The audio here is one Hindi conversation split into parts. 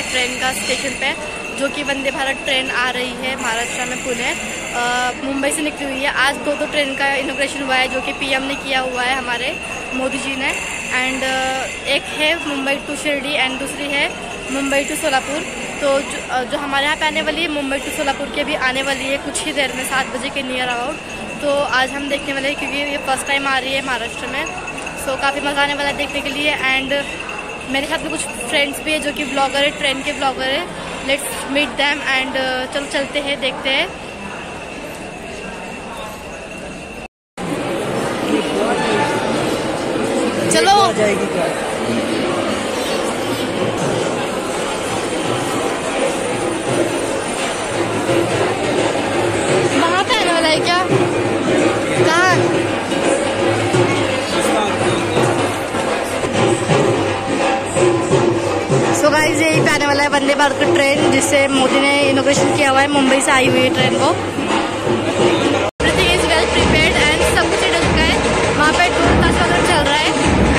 है ट्रेन का स्टेशन पे जो कि वंदे भारत ट्रेन आ रही है महाराष्ट्र में पुणे। मुंबई से निकली हुई है। आज दो दो ट्रेन का इनोग्रेशन हुआ है जो कि पीएम ने किया हुआ है हमारे मोदी जी ने एंड एक है मुंबई टू शिरडी एंड दूसरी है मुंबई टू सोलापुर। तो जो, जो हमारे यहाँ पे आने वाली है मुंबई टू सोलापुर की भी आने वाली है कुछ ही देर में सात बजे के नियर अबाउट तो आज हम देखने वाले हैं क्योंकि ये फ़र्स्ट टाइम आ रही है महाराष्ट्र में। सो काफ़ी मज़ा आने वाला है देखने के लिए। एंड मेरे साथ में कुछ फ्रेंड्स भी है जो कि ब्लॉगर है ट्रेन के ब्लॉगर है। लेट्स मीट दैम एंड चलो चलते हैं, देखते हैं। चलो। वहाँ भारत का ट्रेन जिससे मोदी ने इनोग्रेशन किया हुआ है मुंबई से आई हुई है ट्रेन को everything is well prepared and सब कुछ हो। चुका वहाँ पे टूर क्लास वगैरह चल रहा है।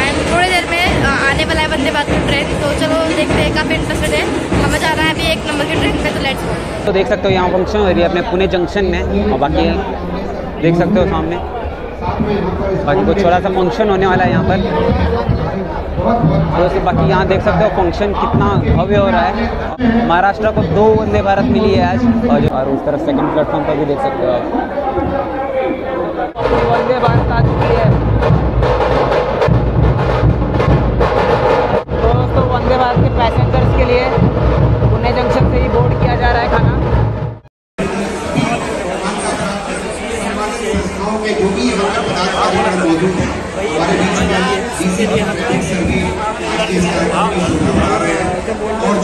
एंड थोड़ी देर में आने वाला है वंदे भारत का ट्रेन तो चलो देखते हैं काफ़ी इंटरेस्टेड है। हमें जाना है अभी एक नंबर की ट्रेन पे तो लेट्स गो तो देख सकते हो यहाँ फ़ंक्शन हो रही है अपने पुणे जंक्शन में। और बाकी देख सकते हो सामने। बाकी कुछ छोटा सा फ़ंक्शन होने वाला है यहाँ पर। और उसके बाकी यहाँ देख सकते हो फ़ंक्शन कितना भव्य हो रहा है। महाराष्ट्र को दो वंदे भारत मिली है आज। और जो और उस तरफ़ सेकंड प्लेटफॉर्म पर भी देख सकते हो आप। वंदे भारत आ चुकी है। दोस्तों, वंदे भारत के पैसेंजर्स के लिए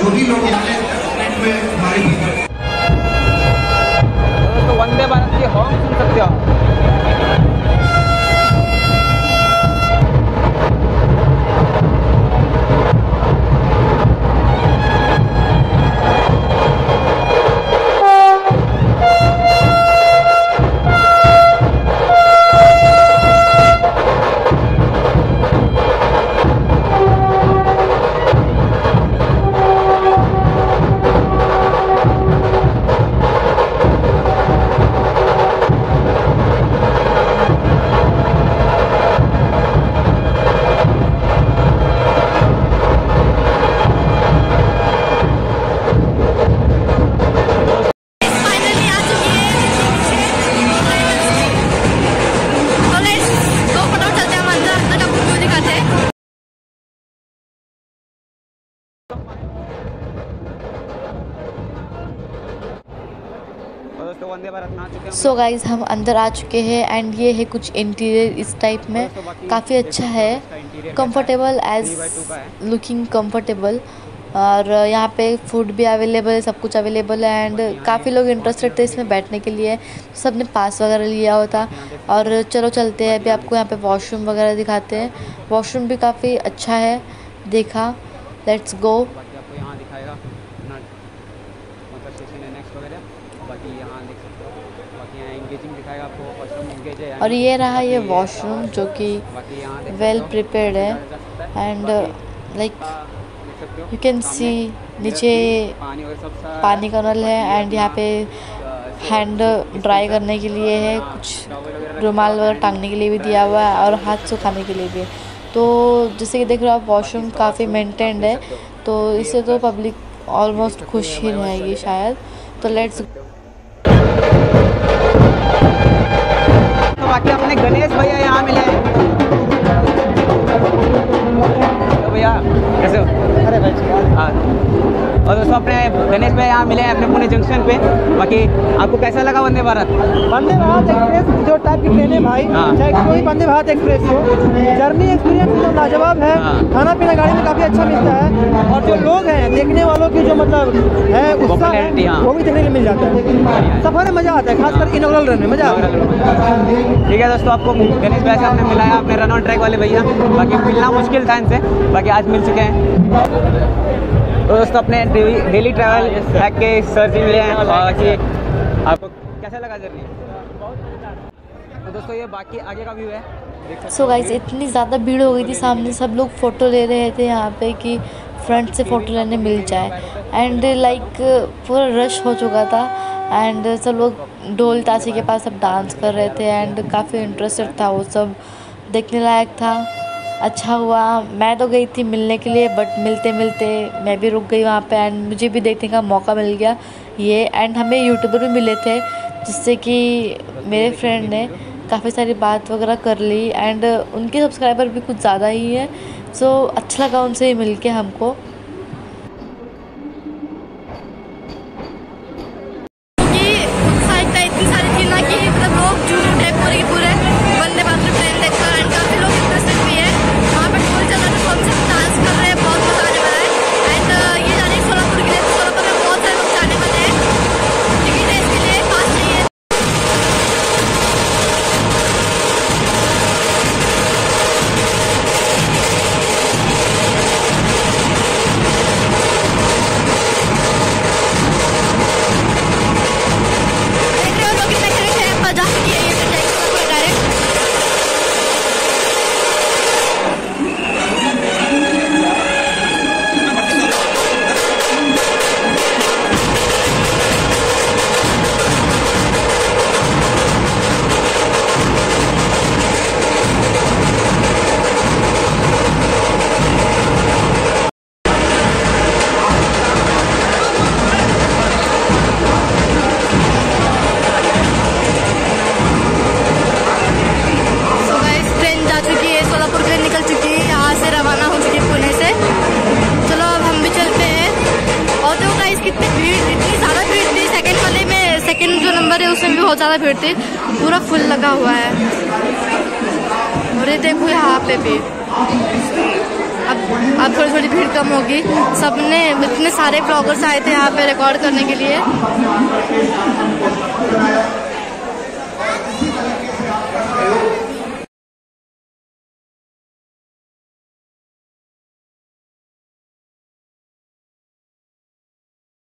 हैं और जो भी लोग यहाँ और वंदे भारत आ चुके हैं सो गाइज़ हम अंदर आ चुके हैं एंड ये है कुछ इंटीरियर इस टाइप में। काफ़ी अच्छा है। कंफर्टेबल एज लुकिंग कंफर्टेबल और यहाँ पे फ़ूड भी अवेलेबल है सब कुछ अवेलेबल है एंड काफ़ी लोग इंटरेस्टेड थे इसमें बैठने के लिए। सबने पास वगैरह लिया होता। और चलो चलते हैं। अभी आपको यहाँ पे वॉशरूम वगैरह दिखाते हैं। वॉशरूम भी काफ़ी अच्छा है। देखा। लेट्स गो बाकी आपको यहाँ दिखाएगा अपना कौन सा स्टेशन है नेक्स्ट वगैरह बाकी यहाँ देख सकते हो बाकी यहाँ इंगेजिंग दिखाएगा आपको फ़र्स्ट रूम इंगेज है और ये रहा ये वॉशरूम जो कि वेल प्रिपेयर्ड है। And like you can see नीचे पानी का नल है एंड यहाँ पे हैंड ड्राई करने के लिए है। कुछ रुमाल वगैरह टांगने के लिए भी दिया हुआ है और हाथ सुखाने के लिए भी है। तो जैसे कि देख रहे हो आप वॉशरूम काफ़ी मेंटेन्ड है। तो इससे तो पब्लिक ऑलमोस्ट खुश ही रहेगी शायद। तो लेट्स तो बाकी अपने गणेश भैया यहाँ मिले हैं। तो भैया कैसे हो? अरे भाई हाँ। और दोस्तों अपने गणेश भाई यहाँ मिले हैं अपने पुणे जंक्शन पे। बाकी आपको कैसा लगा वंदे भारत? वंदे भारत एक्सप्रेस जो टाइप की ट्रेन है भाई हाँ। चाहे कोई वंदे भारत एक्सप्रेस हो जर्नी एक्सपीरियंस एकदम लाजवाब है। हाँ। खाना पीना गाड़ी में काफ़ी अच्छा मिलता है। और जो लोग हैं देखने वालों की जो मतलब है उत्साह है हाँ। वो भी देखने को मिल जाता है। सफ़र में मज़ा आता है खासकर इनोग्रल रन में मज़ा आता है। ठीक है दोस्तों आपको गणेश भाई से हमने मिलाया अपने रन ऑन ट्रैक वाले भैया। बाकी मिलना मुश्किल था इनसे बाकी आज मिल चुके हैं। तो दोस्तों अपने डेली ट्रैवल हैक के सर जी मिले हैं और बाकी आपको कैसा लगा जर्नी तो दोस्तों ये बाकी आगे का व्यू है। सो so गाइज़ इतनी ज़्यादा भीड़ हो गई थी सामने सब लोग फ़ोटो ले रहे थे यहाँ पे कि फ्रंट से फ़ोटो लेने मिल जाए। एंड लाइक पूरा रश हो चुका था। एंड सब लोग ढोल ताशी के पास सब डांस कर रहे थे। एंड काफ़ी इंटरेस्टेड था वो सब। देखने लायक था। अच्छा हुआ। मैं तो गई थी मिलने के लिए बट मिलते मिलते मैं भी रुक गई वहाँ पे एंड मुझे भी देखने का मौका मिल गया। ये एंड हमें यूट्यूबर भी मिले थे, जिससे कि मेरे फ्रेंड ने काफ़ी सारी बात वगैरह कर ली एंड उनके सब्सक्राइबर भी कुछ ज़्यादा ही हैं। सो अच्छा लगा उनसे मिल के हमको। ऊपर है उसमें भी बहुत ज़्यादा भीड़ थी। पूरा फुल लगा हुआ है। और ये देखो यहाँ पे भी। अब अब थोड़ी थोड़ी भीड़ कम होगी। सबने इतने सारे ब्लॉगर्स आए थे यहाँ पे रिकॉर्ड करने के लिए।